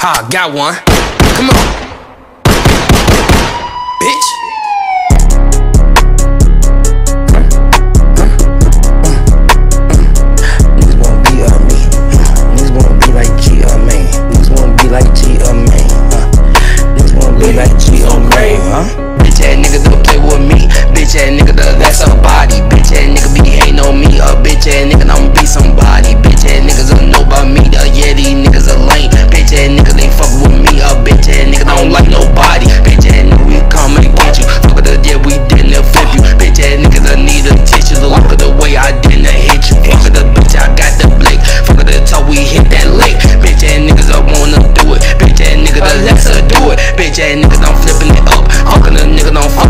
Ha, got one. Come on. Bitch. Like G Maine, huh? Wanna be like huh? Bitch ass niggas don't play with me. Bitch ass niggas. bitch ass niggas, I'm flipping it up. I'm gonna nigga, don't fuck.